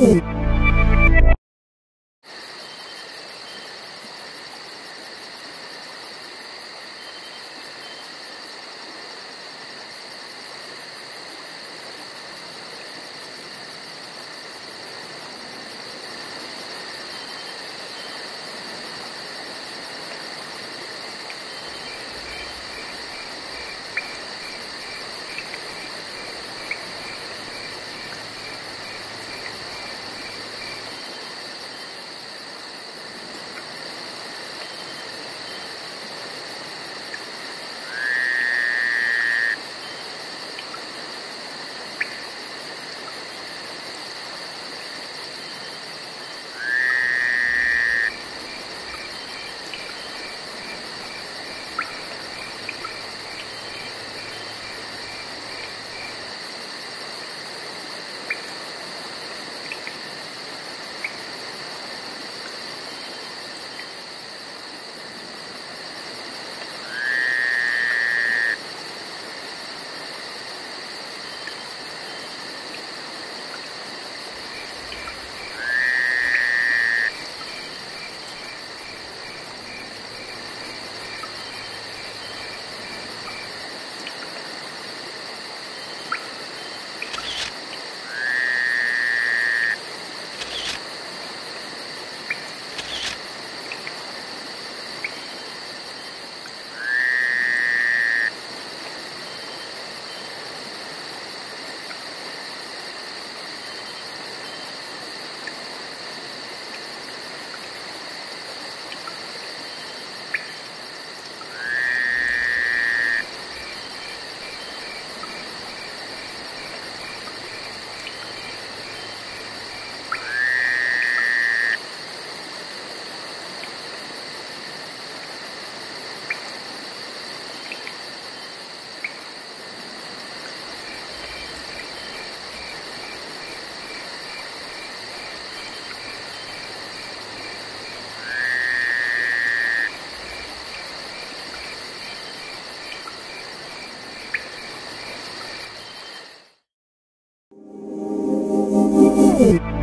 Ooh. Ooh.